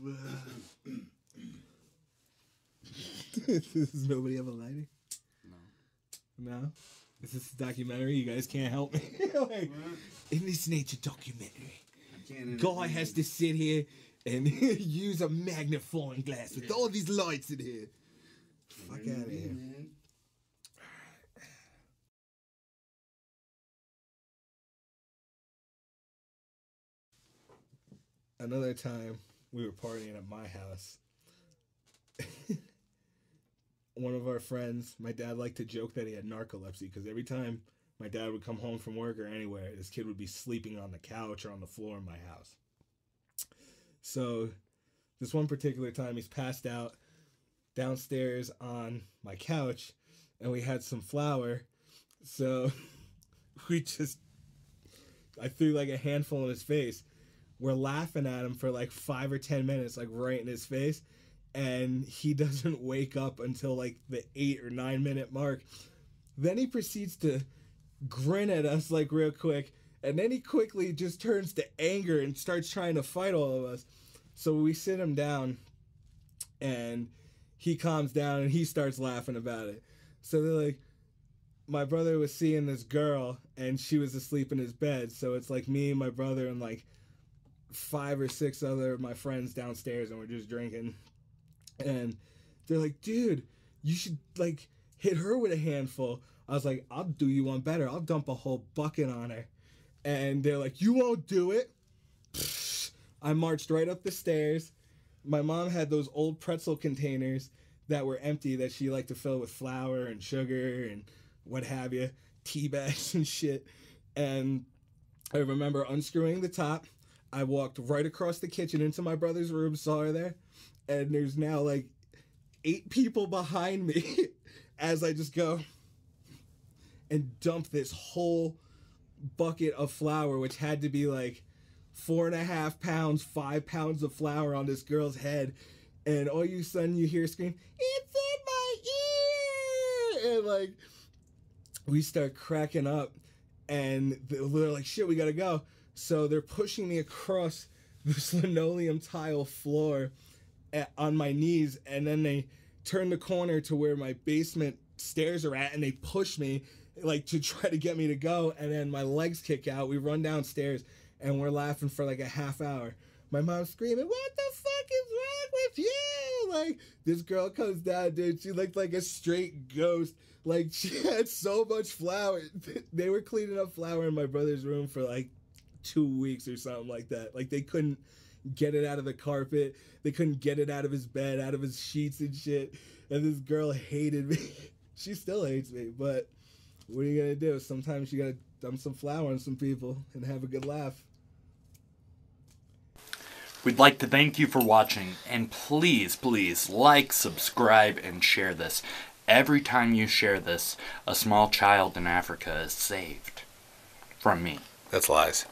Does nobody have a lighter? No. No? Is this a documentary? You guys can't help me. like, in this nature documentary, guy has to sit here and use a magnifying glass with all these lights in here. Fuck out of here. Another time we were partying at my house. One of our friends, my dad liked to joke that he had narcolepsy because every time my dad would come home from work or anywhere, this kid would be sleeping on the couch or on the floor in my house. So, this one particular time, he's passed out downstairs on my couch, and we had some flour. So, we just, I threw like a handful in his face. We're laughing at him for like five or 10 minutes, like right in his face. And he doesn't wake up until like the eight or nine minute mark. Then he proceeds to grin at us like real quick and then he quickly just turns to anger and starts trying to fight all of us so we sit him down and he calms down and he starts laughing about it so they're like my brother was seeing this girl and she was asleep in his bed so it's like me and my brother and like five or six other my friends downstairs and we're just drinking and they're like dude you should like hit her with a handful I was like, I'll do you one better. I'll dump a whole bucket on her. And they're like, You won't do it. I marched right up the stairs. My mom had those old pretzel containers that were empty that she liked to fill with flour and sugar and what have you, tea bags and shit. And I remember unscrewing the top. I walked right across the kitchen into my brother's room, saw her there, and there's now like eight people behind me as I just go and dump this whole bucket of flour, which had to be like four and a half pounds, five pounds of flour on this girl's head. And all you sudden you hear scream, It's in my ear! And like, we start cracking up. And they're like, shit, we gotta go. So they're pushing me across this linoleum tile floor at, on my knees. And then they turn the corner to where my basement stairs are at and they push me like to try to get me to go and then my legs kick out. We run downstairs and we're laughing for like a half hour. My mom's screaming what the fuck is wrong with you? Like this girl comes down dude. She looked like a straight ghost. Like she had so much flour. They were cleaning up flour in my brother's room for like two weeks or something like that like they couldn't get it out of the carpet they couldn't get it out of his bed out of his sheets and shit and this girl hated me she still hates me but what are you gonna do? Sometimes you gotta dump some flour on some people and have a good laugh. We'd like to thank you for watching, and please, please like, subscribe, and share this. Every time you share this, a small child in Africa is saved from me. That's lies.